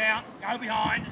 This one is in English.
out, go behind.